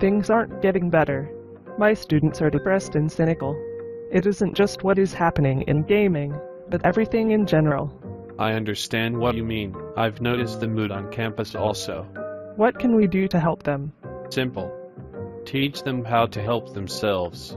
Things aren't getting better. My students are depressed and cynical. It isn't just what is happening in gaming, but everything in general. I understand what you mean. I've noticed the mood on campus also. What can we do to help them? Simple. Teach them how to help themselves.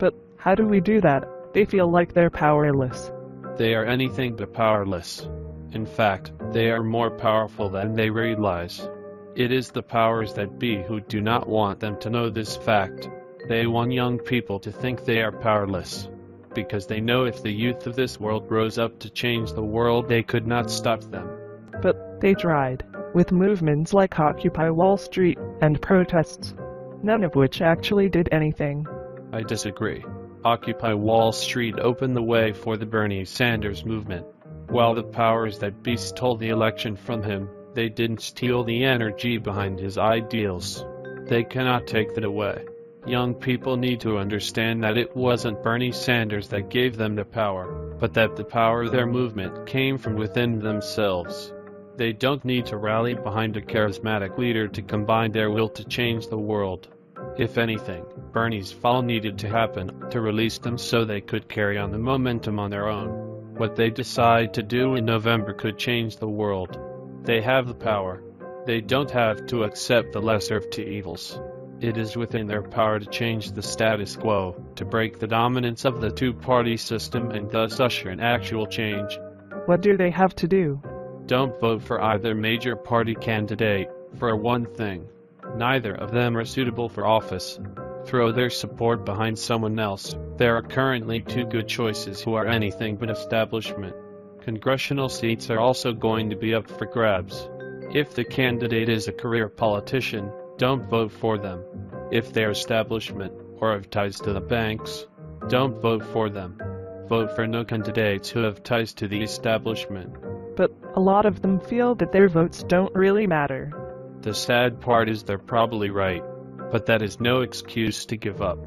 But how do we do that? They feel like they're powerless. They are anything but powerless. In fact, they are more powerful than they realize. It is the powers that be who do not want them to know this fact. They want young people to think they are powerless. Because they know if the youth of this world rose up to change the world, they could not stop them. But they tried, with movements like Occupy Wall Street and protests, none of which actually did anything. I disagree. Occupy Wall Street opened the way for the Bernie Sanders movement. While the powers that be stole the election from him, they didn't steal the energy behind his ideals. They cannot take that away. Young people need to understand that it wasn't Bernie Sanders that gave them the power, but that the power of their movement came from within themselves. They don't need to rally behind a charismatic leader to combine their will to change the world. If anything, Bernie's fall needed to happen to release them so they could carry on the momentum on their own. What they decide to do in November could change the world. They have the power. They don't have to accept the lesser of two evils. It is within their power to change the status quo, to break the dominance of the two-party system and thus usher in actual change. What do they have to do? Don't vote for either major party candidate, for one thing. Neither of them are suitable for office. Throw their support behind someone else. There are currently two good choices who are anything but establishment. Congressional seats are also going to be up for grabs. If the candidate is a career politician, don't vote for them. If they're establishment or have ties to the banks, don't vote for them. Vote for no candidates who have ties to the establishment. But a lot of them feel that their votes don't really matter. The sad part is they're probably right, but that is no excuse to give up.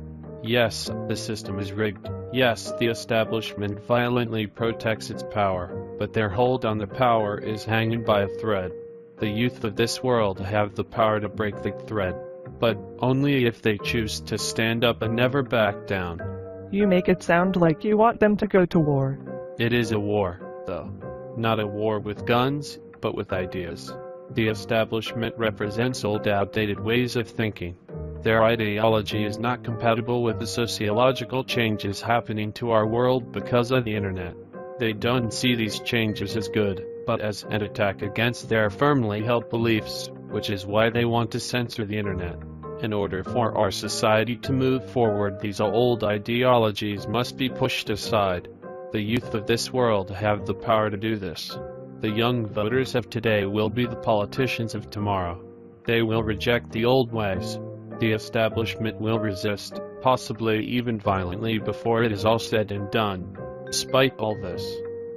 Yes, the system is rigged. Yes, the establishment violently protects its power, but their hold on the power is hanging by a thread. The youth of this world have the power to break the thread, but only if they choose to stand up and never back down. You make it sound like you want them to go to war. It is a war, though. Not a war with guns, but with ideas. The establishment represents old outdated ways of thinking. Their ideology is not compatible with the sociological changes happening to our world because of the internet. They don't see these changes as good, but as an attack against their firmly held beliefs, which is why they want to censor the internet. In order for our society to move forward, these old ideologies must be pushed aside. The youth of this world have the power to do this. The young voters of today will be the politicians of tomorrow. They will reject the old ways. The establishment will resist, possibly even violently before it is all said and done. Despite all this,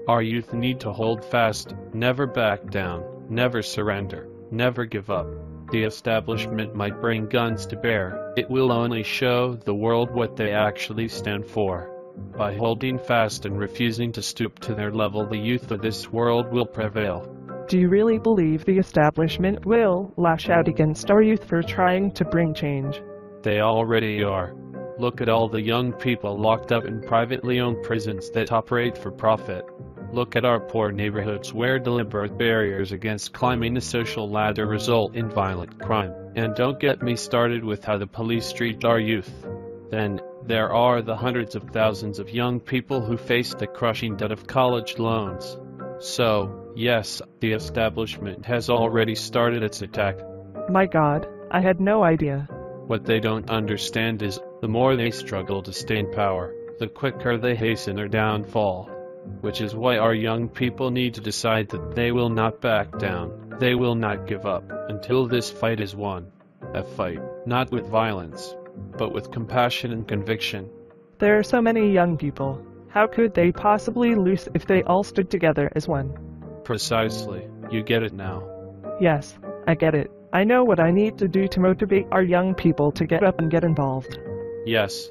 our youth need to hold fast, never back down, never surrender, never give up. The establishment might bring guns to bear, it will only show the world what they actually stand for. By holding fast and refusing to stoop to their level, the youth of this world will prevail. Do you really believe the establishment will lash out against our youth for trying to bring change? They already are. Look at all the young people locked up in privately owned prisons that operate for profit. Look at our poor neighborhoods where deliberate barriers against climbing the social ladder result in violent crime. And don't get me started with how the police treat our youth. Then, there are the hundreds of thousands of young people who face the crushing debt of college loans. So, yes, the establishment has already started its attack. My god, I had no idea. What they don't understand is, the more they struggle to stay in power, the quicker they hasten their downfall. Which is why our young people need to decide that they will not back down, they will not give up, until this fight is won. A fight, not with violence, but with compassion and conviction. There are so many young people. How could they possibly lose if they all stood together as one? Precisely. You get it now. Yes, I get it. I know what I need to do to motivate our young people to get up and get involved. Yes.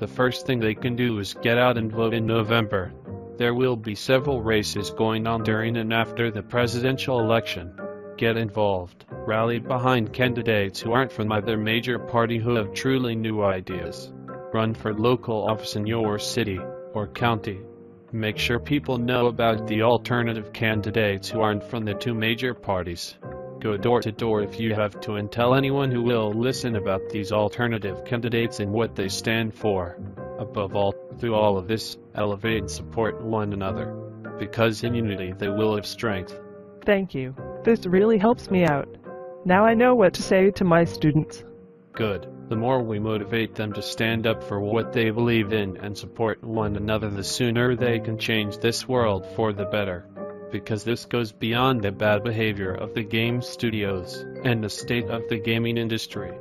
The first thing they can do is get out and vote in November. There will be several races going on during and after the presidential election. Get involved. Rally behind candidates who aren't from either major party who have truly new ideas. Run for local office in your city or county. Make sure people know about the alternative candidates who aren't from the two major parties. Go door to door if you have to and tell anyone who will listen about these alternative candidates and what they stand for. Above all, through all of this, elevate and support one another. Because in unity they will have strength. Thank you. This really helps me out. Now I know what to say to my students. Good. The more we motivate them to stand up for what they believe in and support one another, the sooner they can change this world for the better. Because this goes beyond the bad behavior of the game studios and the state of the gaming industry.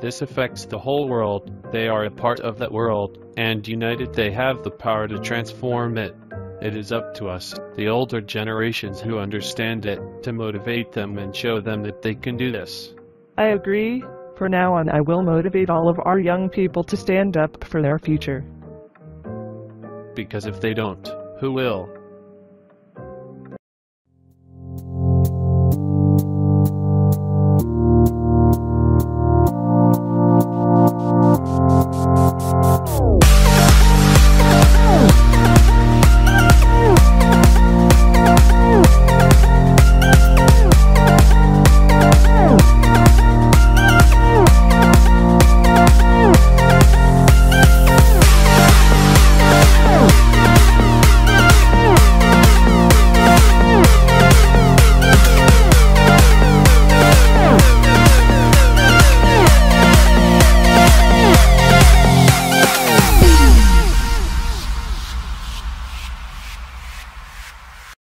This affects the whole world, they are a part of that world, and united they have the power to transform it. It is up to us, the older generations who understand it, to motivate them and show them that they can do this. I agree. From now on, I will motivate all of our young people to stand up for their future. Because if they don't, who will?